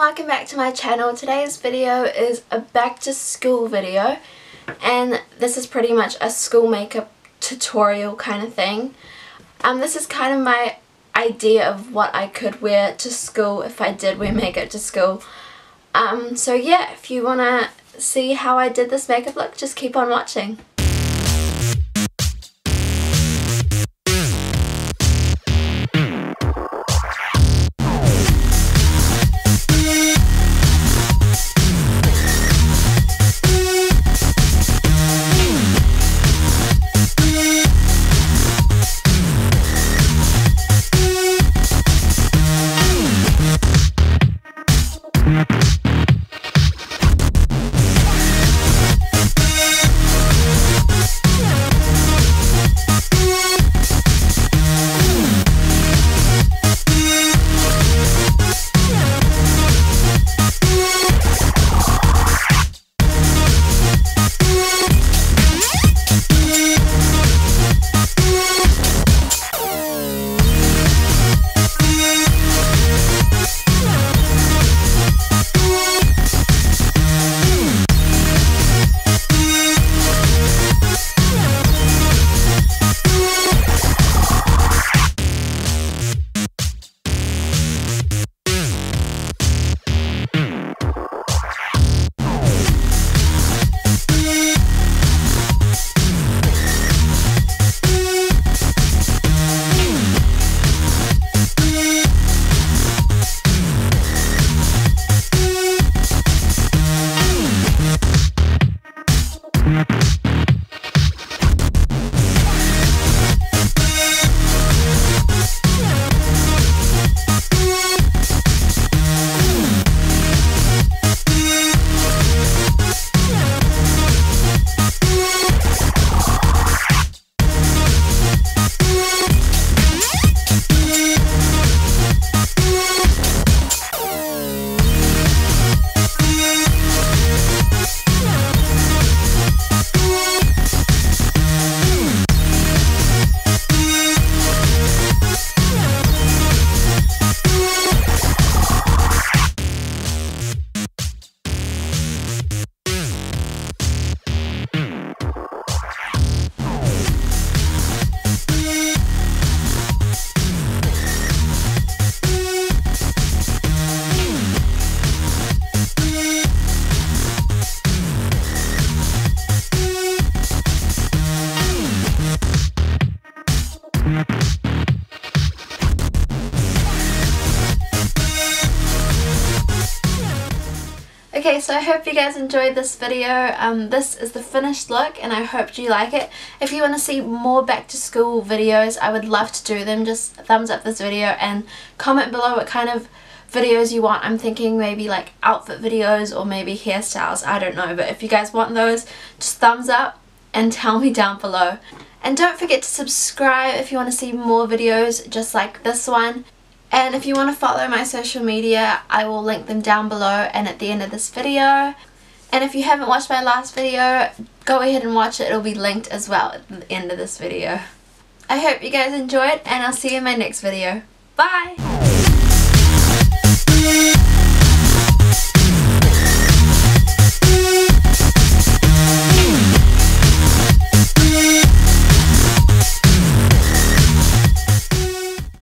welcome back to my channel. Today's video is a back to school video and this is pretty much a school makeup tutorial kind of thing. Um, this is kind of my idea of what I could wear to school if I did wear makeup to school. Um, so yeah, if you want to see how I did this makeup look, just keep on watching. Okay, so I hope you guys enjoyed this video. Um, this is the finished look and I hope you like it. If you want to see more back to school videos, I would love to do them. Just thumbs up this video and comment below what kind of videos you want. I'm thinking maybe like outfit videos or maybe hairstyles. I don't know, but if you guys want those, just thumbs up and tell me down below. And don't forget to subscribe if you want to see more videos just like this one. And if you want to follow my social media, I will link them down below and at the end of this video. And if you haven't watched my last video, go ahead and watch it. It'll be linked as well at the end of this video. I hope you guys enjoyed and I'll see you in my next video. Bye!